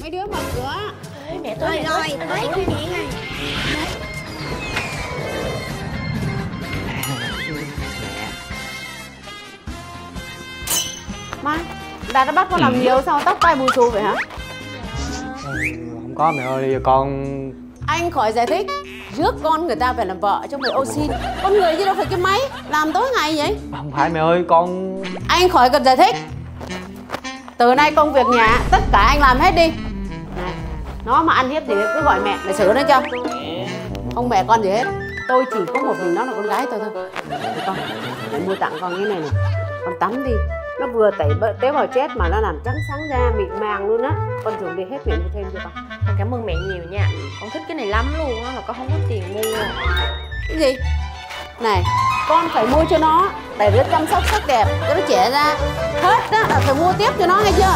mấy đứa mở cửa Ê, mẹ tôi rồi rồi tới rồi mẹ rồi mai đạt đã bắt con làm nhiều sao tóc tai bù xù vậy hả? Không có mẹ ơi giờ con anh khỏi giải thích. Rước con người ta về làm vợ cho người ô xin. Con người chứ đâu phải cái máy. Làm tối ngày vậy. Không phải mẹ ơi con anh khỏi cần giải thích từ nay công việc nhà tất cả anh làm hết đi. Này nó mà ăn hiếp gì cứ gọi mẹ để xử nó cho không mẹ con gì hết. Tôi chỉ có một mình nó là con gái tôi thôi. Để con mẹ mua tặng con cái này này con tắm đi. Nó vừa tẩy tế bào chết mà nó làm trắng sáng da mịn màng luôn á. Con dùng đi hết miệng mua thêm cho con. Con cảm ơn mẹ nhiều nha. Con thích cái này lắm luôn á mà con không có tiền mua. Cái gì? Này con phải mua cho nó. Để nó chăm sóc sắc đẹp. Cho nó trẻ ra. Hết đó là phải mua tiếp cho nó, nghe chưa?